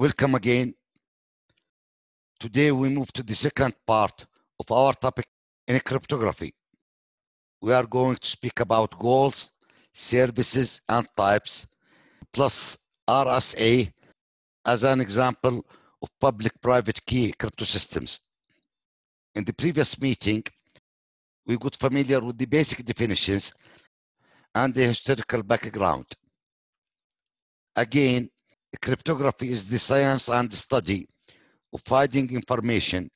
Welcome again. Today we move to the second part of our topic in cryptography. We are going to speak about goals, services, and types, plus RSA as an example of public-private key crypto systems. In the previous meeting, we got familiar with the basic definitions and the historical background. Again, cryptography is the science and study of hiding information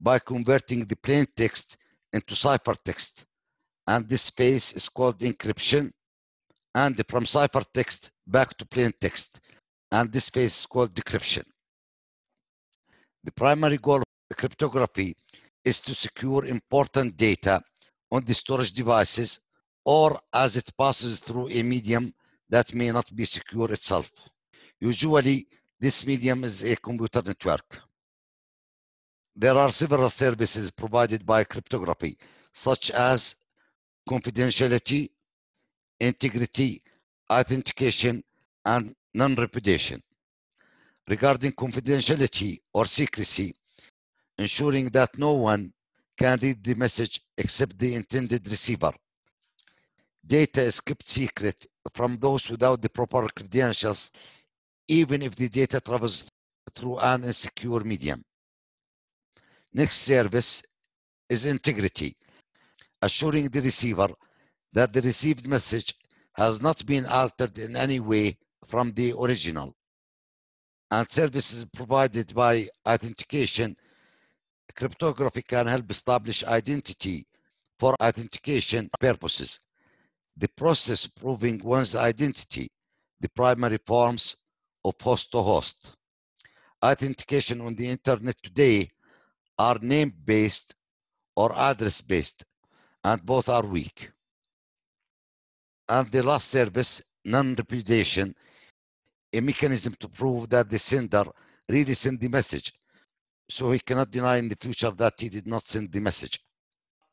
by converting the plain text into ciphertext. And this phase is called encryption. And from ciphertext back to plain text. And this phase is called decryption. The primary goal of cryptography is to secure important data on the storage devices or as it passes through a medium that may not be secure itself. Usually, this medium is a computer network. There are several services provided by cryptography, such as confidentiality, integrity, authentication, and non-repudiation. Regarding confidentiality or secrecy, ensuring that no one can read the message except the intended receiver. Data is kept secret from those without the proper credentials, even if the data travels through an insecure medium. Next service is integrity, assuring the receiver that the received message has not been altered in any way from the original. And services provided by authentication, cryptography can help establish identity for authentication purposes. The process proving one's identity, the primary forms of host to host. Authentication on the internet today are name based or address based, and both are weak. And the last service, non repudiation, a mechanism to prove that the sender really sent the message, so he cannot deny in the future that he did not send the message.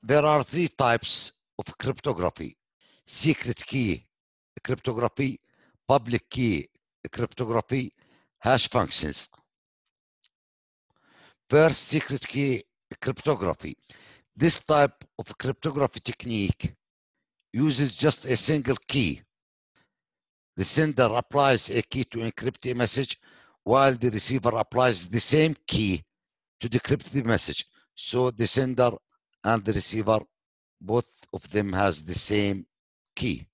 There are three types of cryptography secret key cryptography, public key cryptography, hash functions. First, secret key cryptography. This type of cryptography technique uses just a single key. The sender applies a key to encrypt a message while the receiver applies the same key to decrypt the message. So the sender and the receiver, both of them has the same key.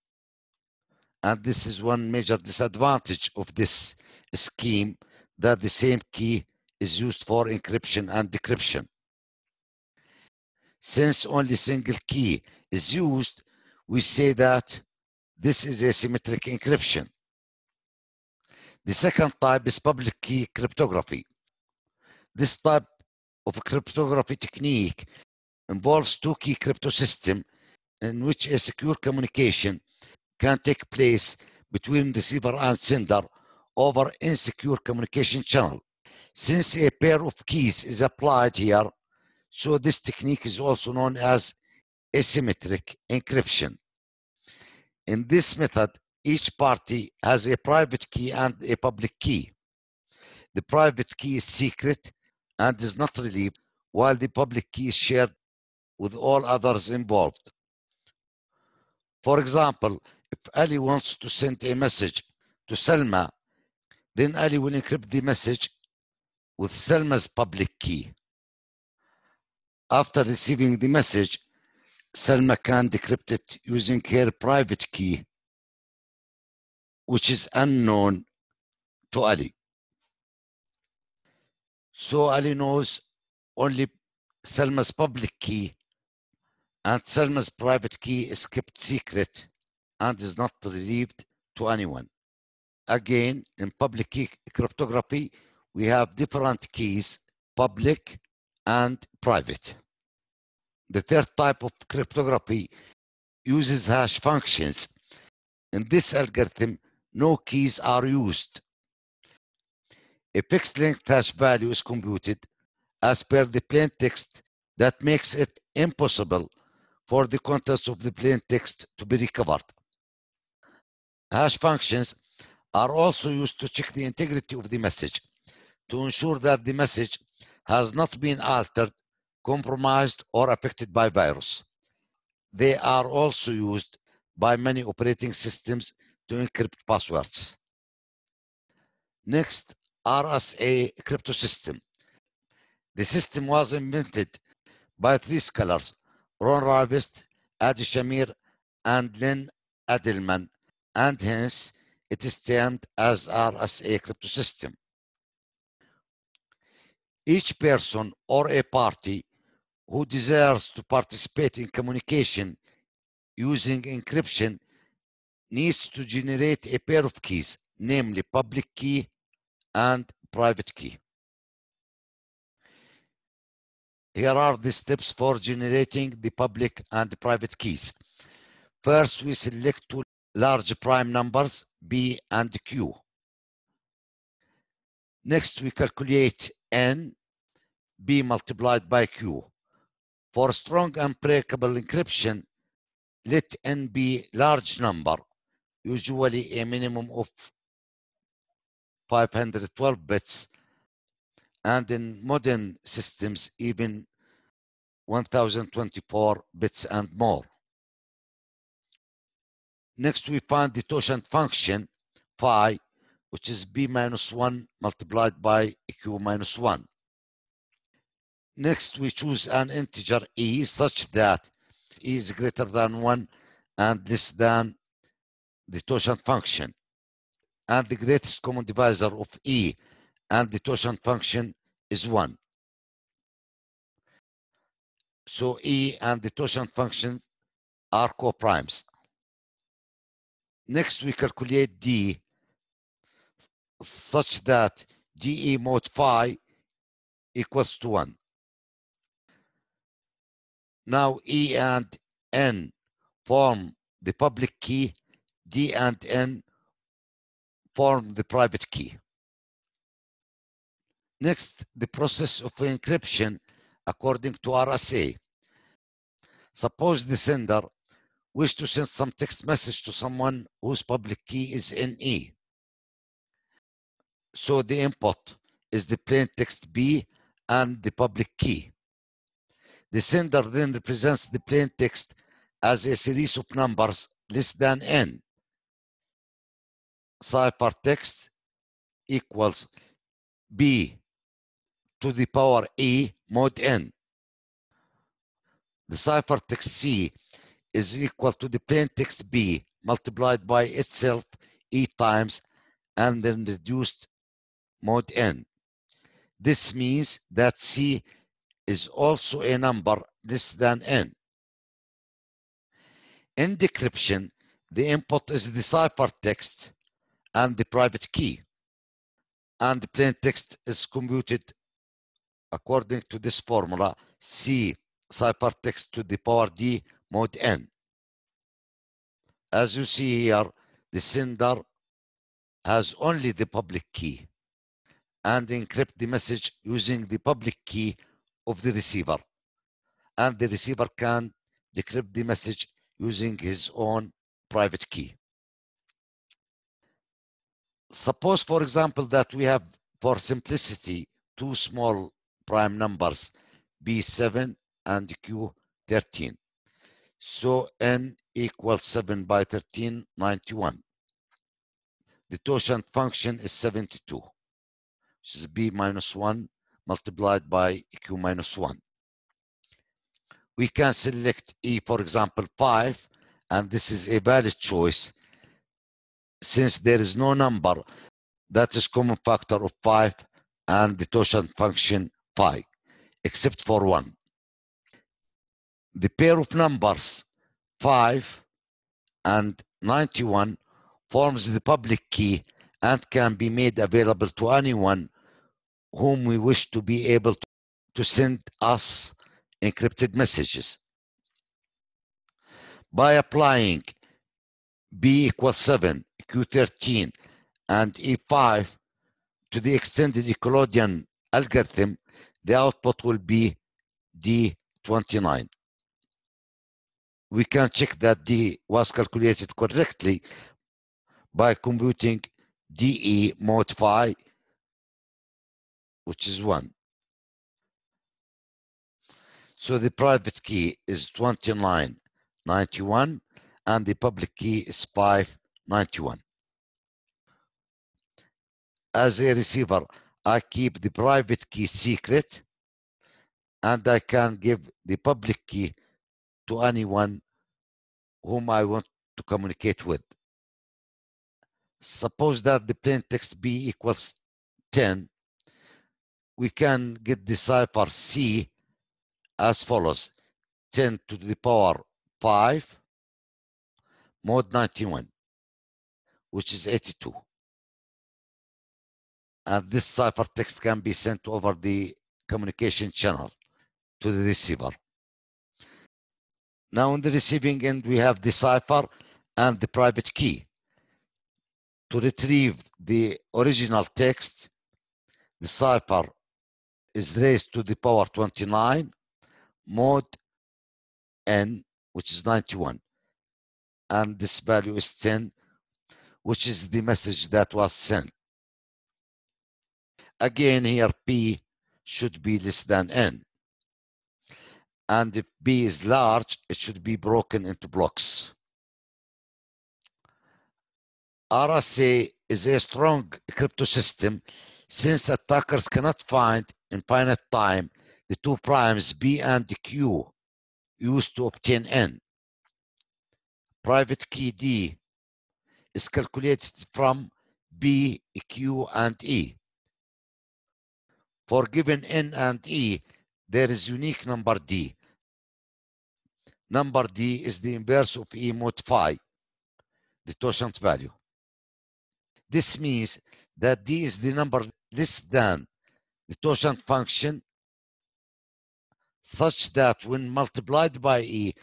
And this is one major disadvantage of this scheme that the same key is used for encryption and decryption. Since only single key is used, we say that this is asymmetric encryption. The second type is public key cryptography. This type of cryptography technique involves two-key crypto system in which a secure communication can take place between receiver and sender over insecure communication channel. Since a pair of keys is applied here, so this technique is also known as asymmetric encryption. In this method, each party has a private key and a public key. The private key is secret and is not relieved, while the public key is shared with all others involved. For example, if Ali wants to send a message to Selma, then Ali will encrypt the message with Selma's public key. After receiving the message, Selma can decrypt it using her private key, which is unknown to Ali. So Ali knows only Selma's public key and Selma's private key is kept secret and is not relieved to anyone. Again, in public key cryptography, we have different keys, public and private. The third type of cryptography uses hash functions. In this algorithm, no keys are used. A fixed length hash value is computed as per the plain text that makes it impossible for the contents of the plain text to be recovered. Hash functions are also used to check the integrity of the message. to ensure that the message has not been altered, compromised, or affected by virus. They are also used by many operating systems to encrypt passwords. Next, RSA crypto system. The system was invented by three scholars, Ron Rivest, Adi Shamir, and Len Adleman, and hence it is termed as RSA crypto system. Each person or a party who desires to participate in communication using encryption needs to generate a pair of keys, namely public key and private key. Here are the steps for generating the public and private keys. First, we select two large prime numbers, B and Q. Next, we calculate N, B multiplied by Q. For strong unbreakable encryption, let N be large number, usually a minimum of 512 bits, and in modern systems, even 1024 bits and more. Next, we find the totient function phi, which is b minus 1 multiplied by q minus 1. Next, we choose an integer e such that e is greater than 1 and less than the totient function. And the greatest common divisor of e and the totient function is 1. So e and the totient functions are co-primes. Next, we calculate d such that dE mod phi equals to 1. Now E and N form the public key, D and N form the private key. Next, the process of encryption according to RSA. Suppose the sender wish to send some text message to someone whose public key is NE. So the input is the plain text B and the public key. The sender then represents the plain text as a series of numbers less than n. Ciphertext equals B to the power E mod n. The ciphertext C is equal to the plain text B multiplied by itself E times and then reduced mod n. This means that C is also a number less than n. In decryption, the input is the ciphertext and the private key. And the plain text is computed according to this formula, C ciphertext to the power D mod n. As you see here, the sender has only the public key and encrypt the message using the public key of the receiver. And the receiver can decrypt the message using his own private key. Suppose, for example, that we have, for simplicity, two small prime numbers, B7 and Q13. So N equals 7 by 13, 91. The totient function is 72, which is B minus 1 multiplied by Q minus 1. We can select E, for example, 5, and this is a valid choice since there is no number that is common factor of 5 and the totient function pi, except for 1. The pair of numbers 5 and 91 forms the public key and can be made available to anyone whom we wish to be able to, send us encrypted messages. By applying B equals 7, Q13, and E5 to the extended Euclidean algorithm, the output will be D29. We can check that D was calculated correctly by computing DE mod phi which is 1. So the private key is 2991 and the public key is 591. As a receiver, I keep the private key secret and I can give the public key to anyone whom I want to communicate with. Suppose that the plain text B equals 10, we can get the cipher C as follows. 10 to the power 5 mod 91 which is 82 and this ciphertext can be sent over the communication channel to the receiver now on the receiving end we have the cipher and the private key to retrieve the original text the cipher is raised to the power 29 mod n, which is 91. And this value is 10, which is the message that was sent. Again, here P should be less than n. And if B is large, it should be broken into blocks. RSA is a strong crypto system since attackers cannot find in finite time the two primes B and Q used to obtain N. Private key D is calculated from B, Q, and E. For given N and E, there is unique number D. Number D is the inverse of E mod phi, the totient value. This means that D is the number less than the totient function such that when multiplied by E,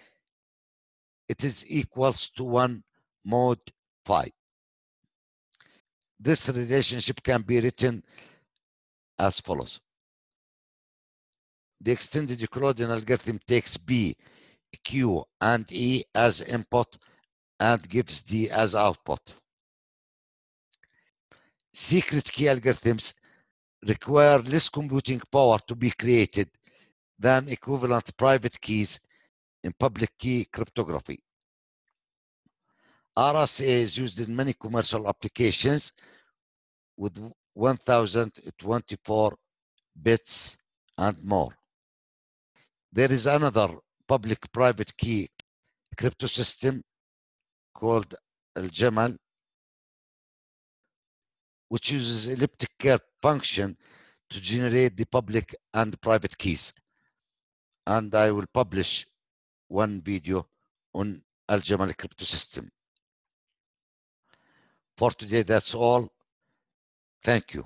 it is equals to 1 mod phi. This relationship can be written as follows. The extended Euclidean algorithm takes B, Q, and E as input and gives D as output. Secret key algorithms require less computing power to be created than equivalent private keys in public key cryptography. RSA is used in many commercial applications with 1024 bits and more. There is another public private key crypto system called ElGamal which uses elliptic curve function to generate the public and private keys and I will publish one video on ElGamal crypto system. For today, that's all. Thank you.